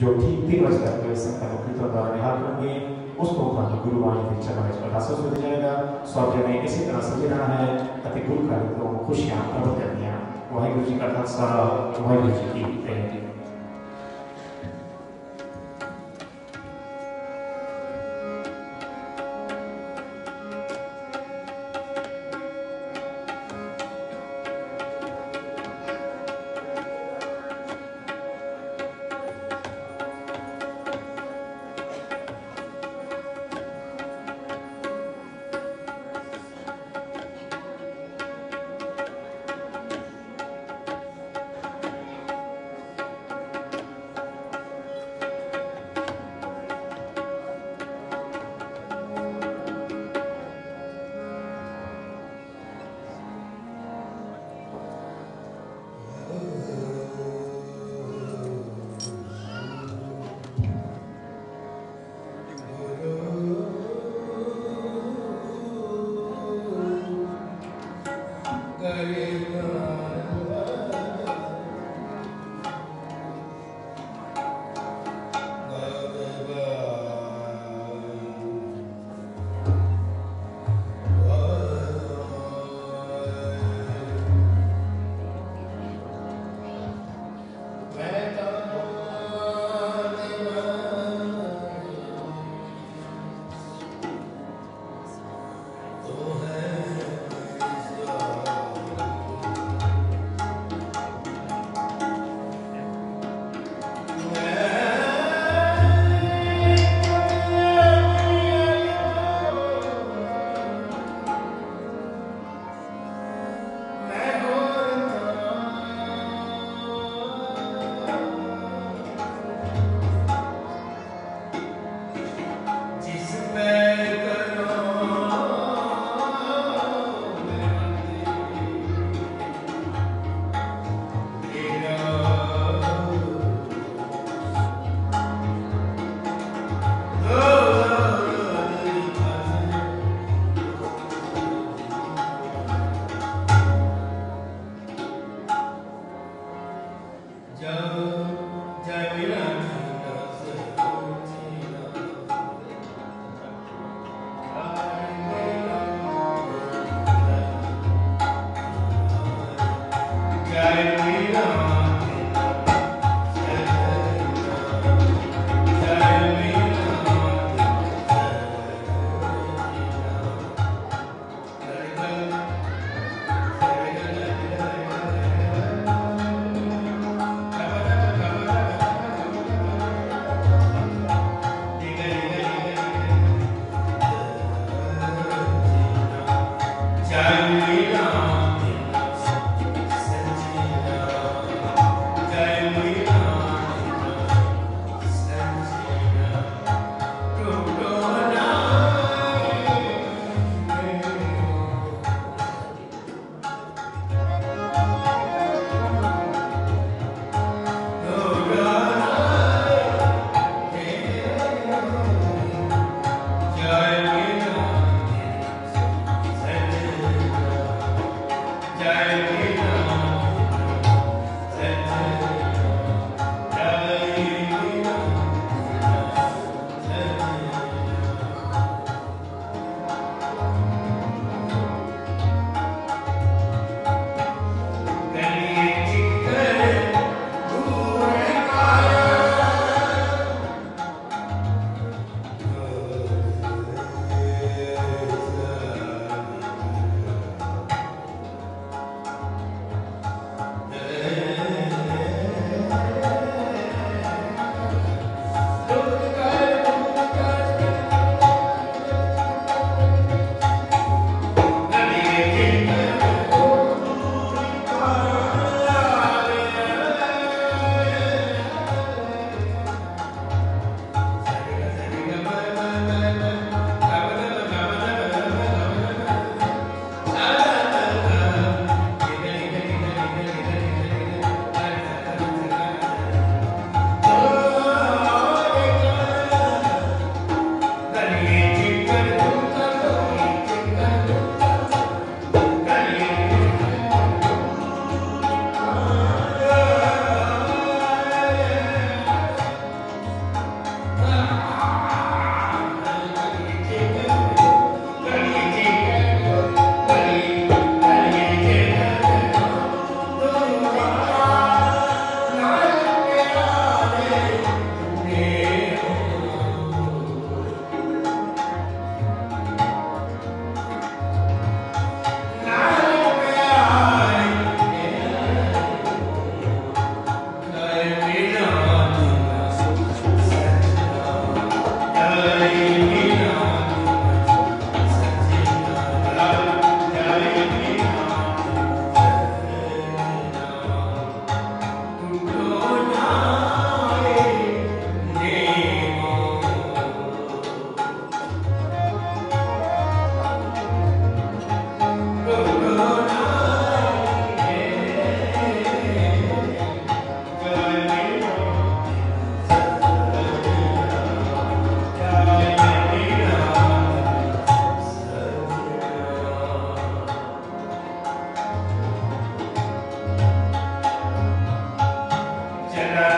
जो ठीक तीन बजे तक के संकल्पित और द्वारा निहार करेंगे उसको उठाकर गुरुवाणी दीक्षा कॉलेज पटासों से जाएगा सौर्य ने इसी तरह से लेना है अति गुरु कार्यक्रम खुशियाँ प्रबल करनियाँ वाहिगुरु जी का खालसा वाहिगुरु जी की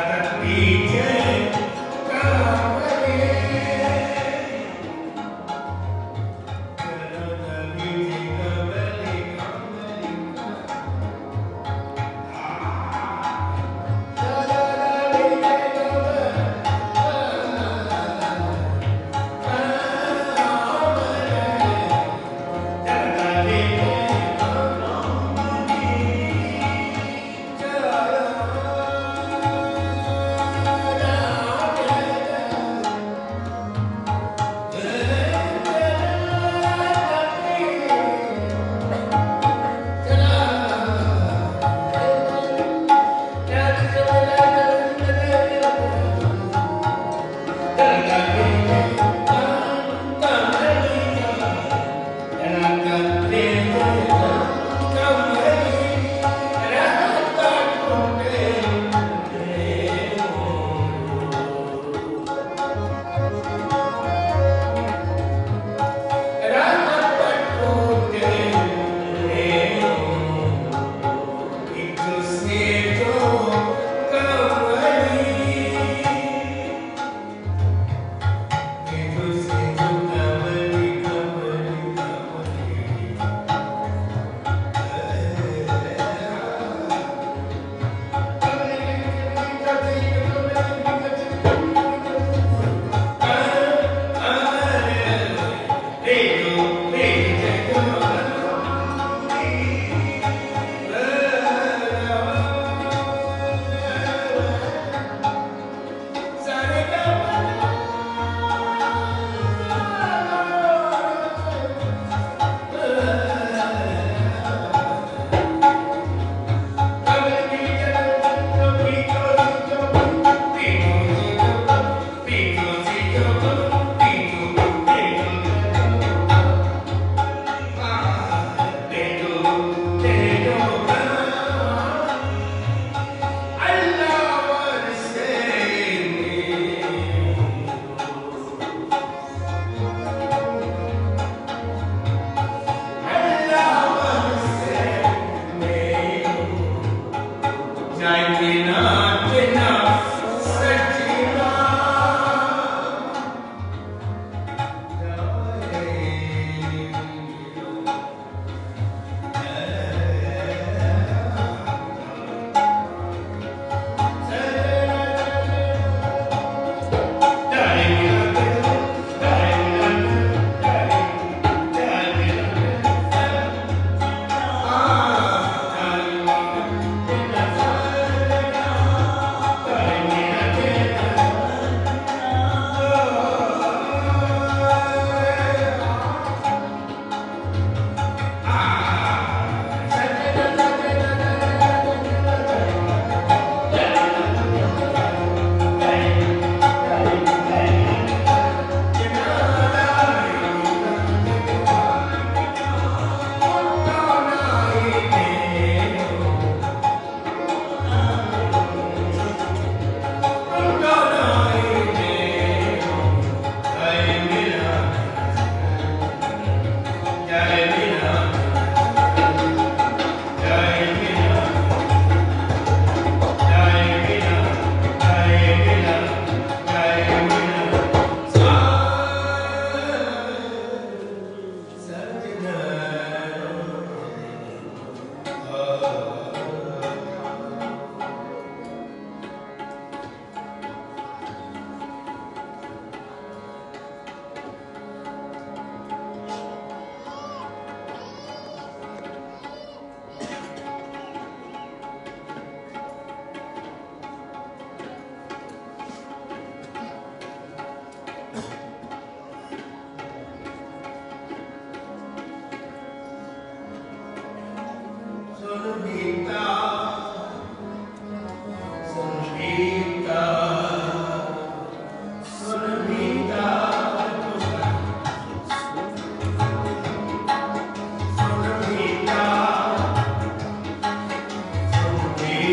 that beacon.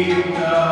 vida.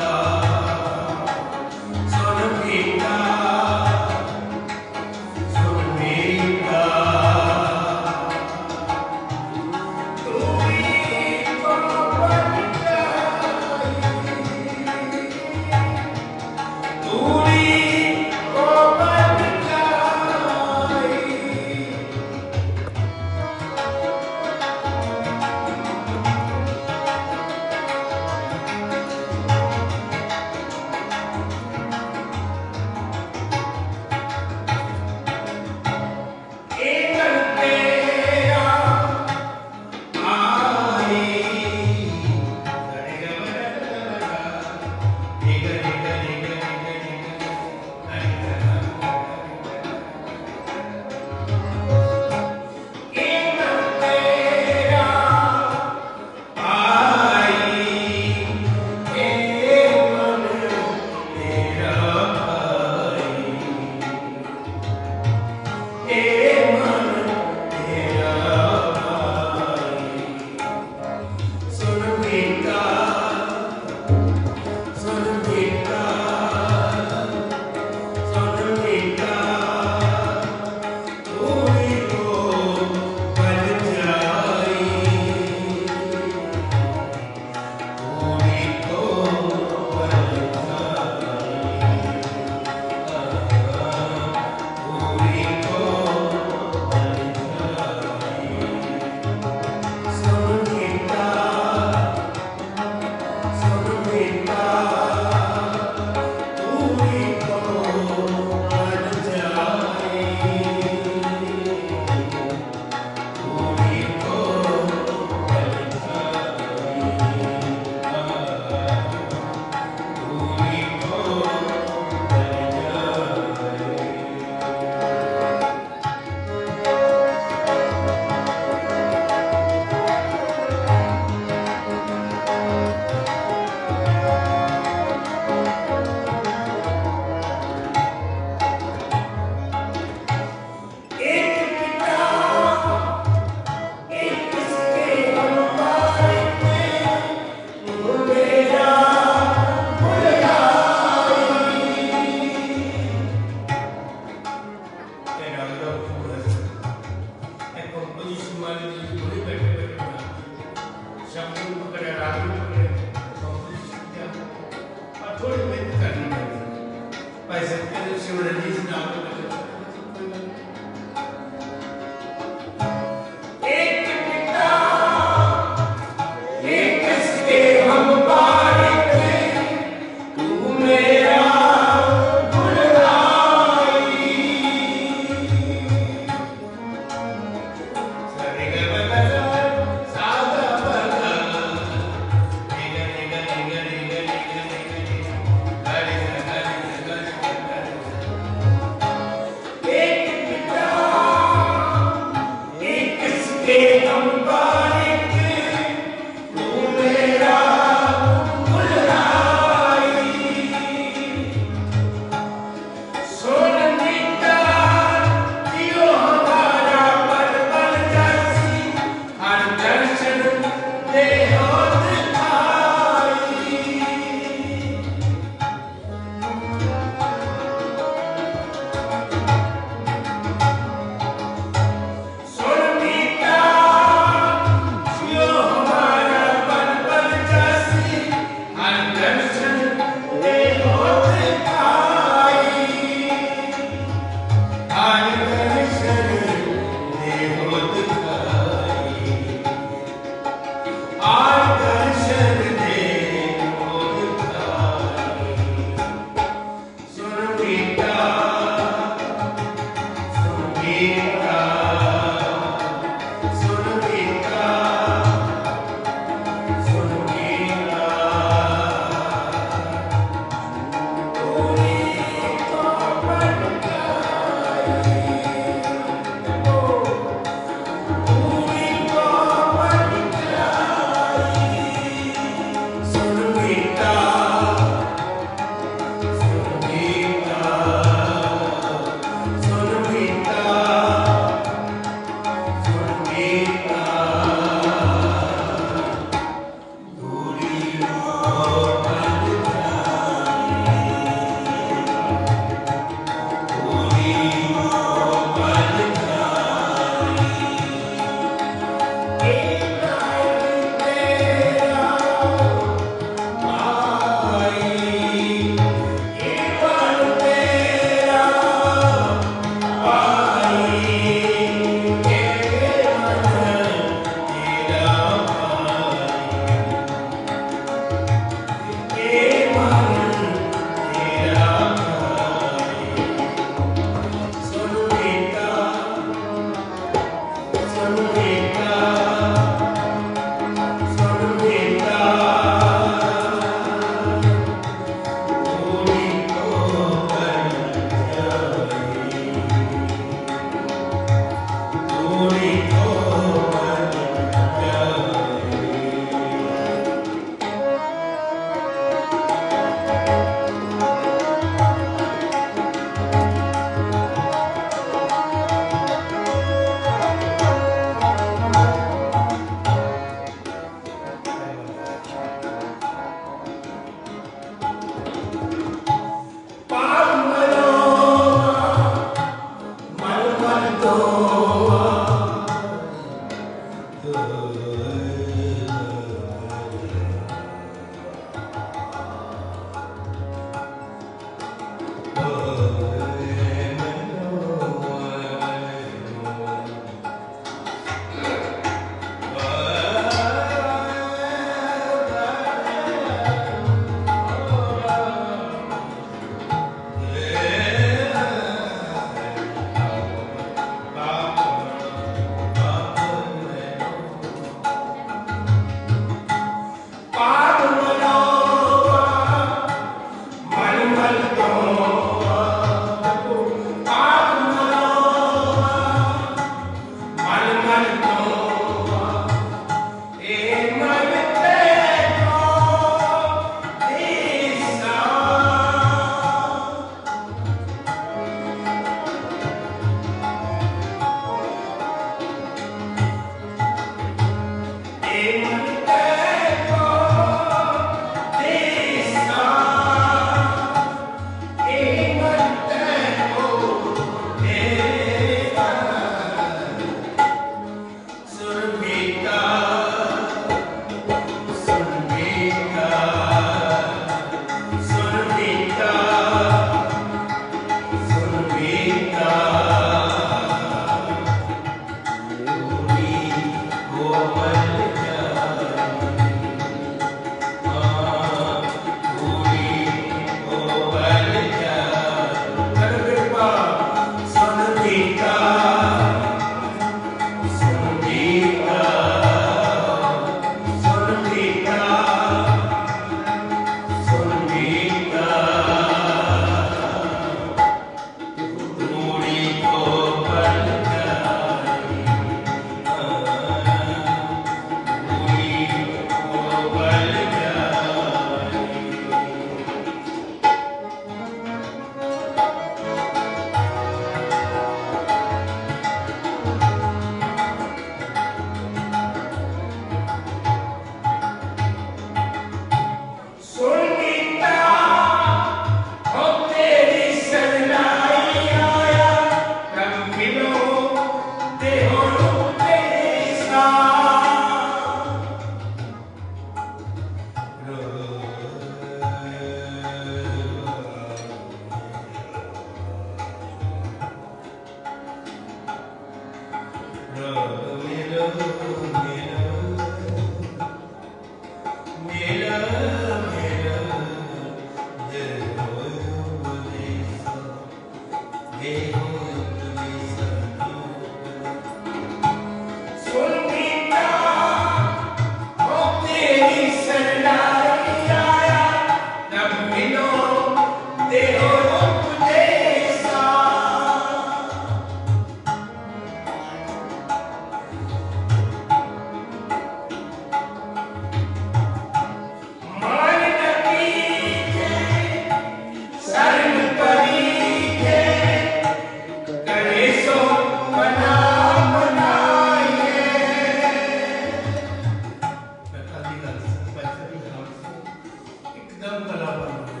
dar palabra.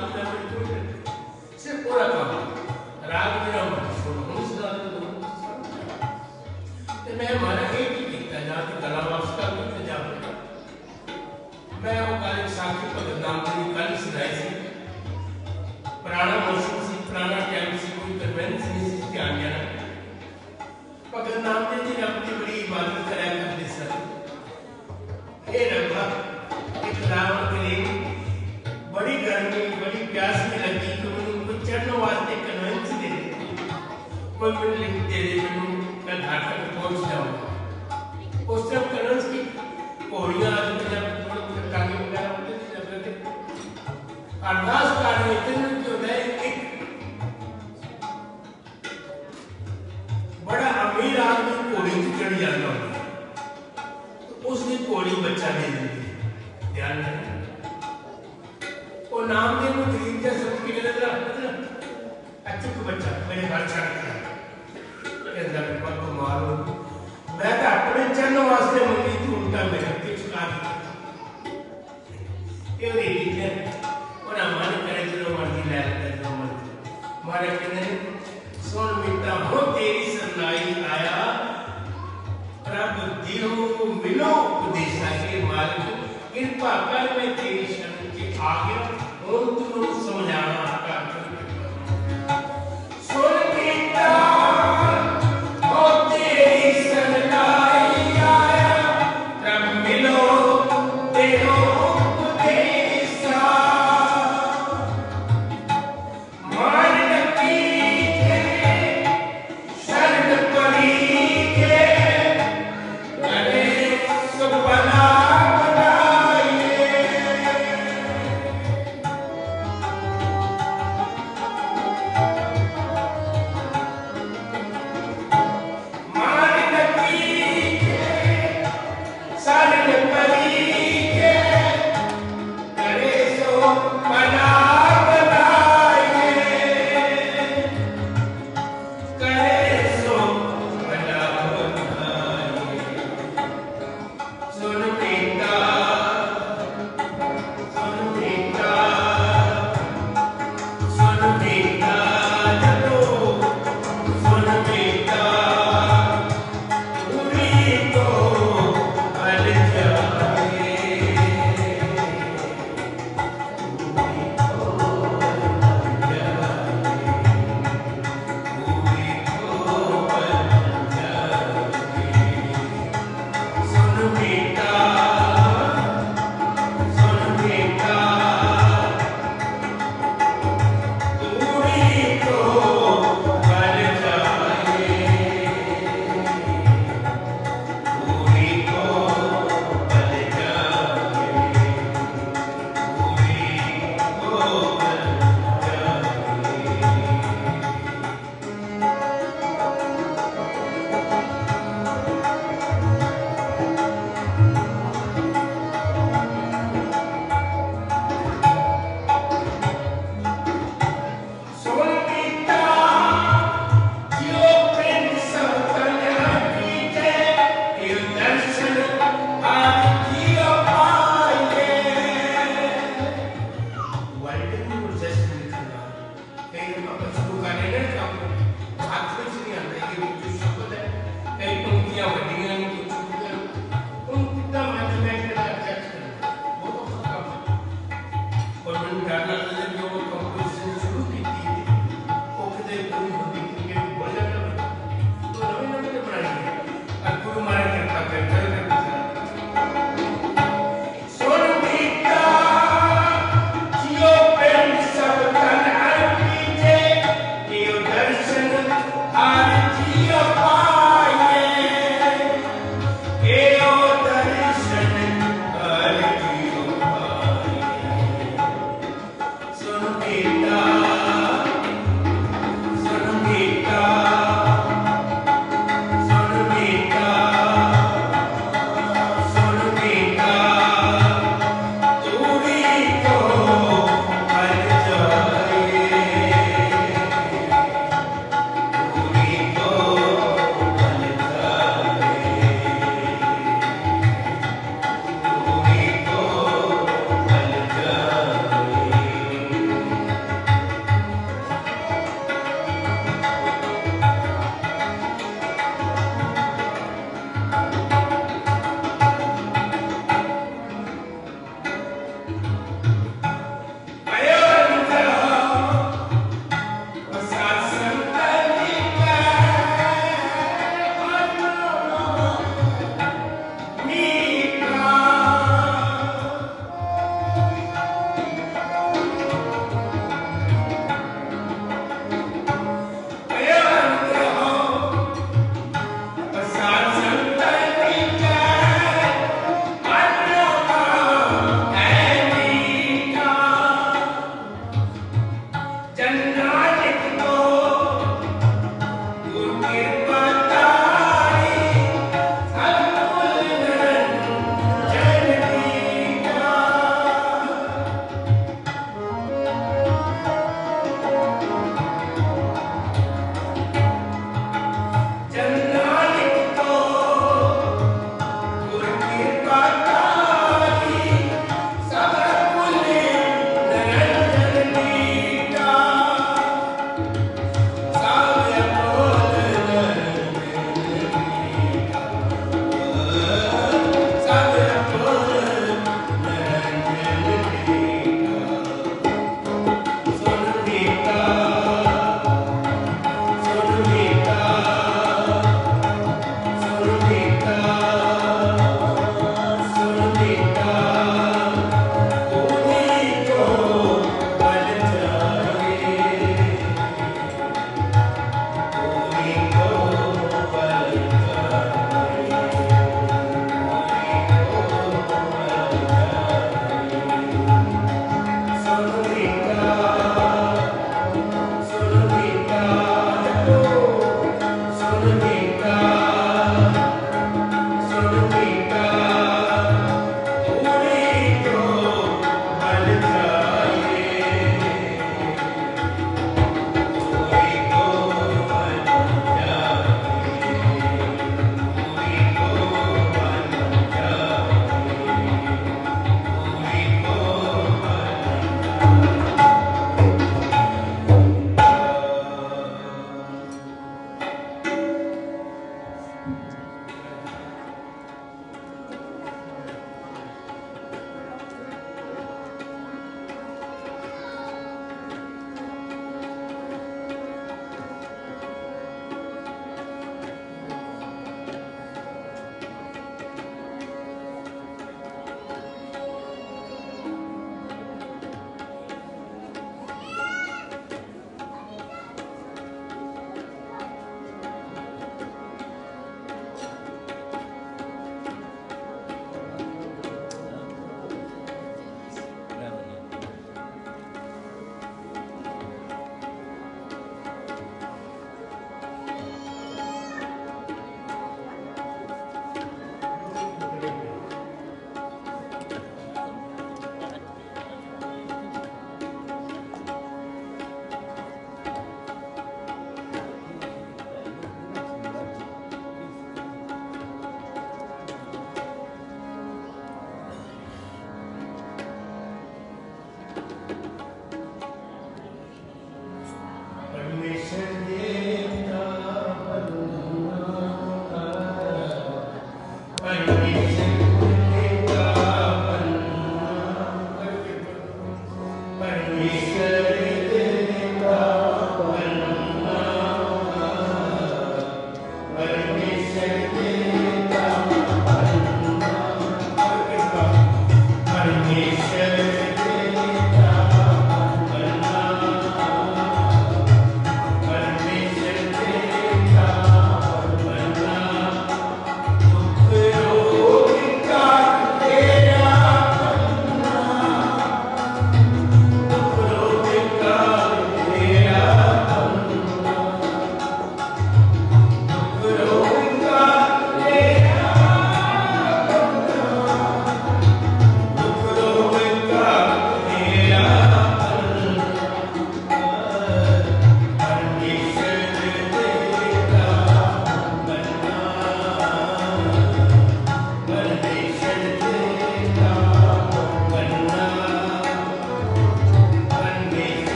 Thank you.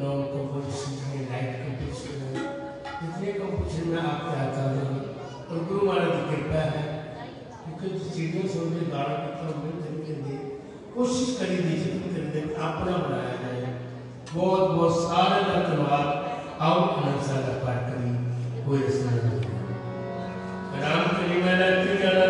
Long composition है लाइट कंपोजिशन है जितने कंपोजिशन में आपके आता है, और गुरु महाराज की कृपा है क्योंकि सीढ़ियों से उन्हें गाड़ा करता हूँ दिन लिए कोशिश करी दीजिए दिन के लिए अपना बनाया जाए बहुत बहुत सारे धन्यवाद। आओ, हमारे साथ पाठ करिए कोई राम करी मैंने जाना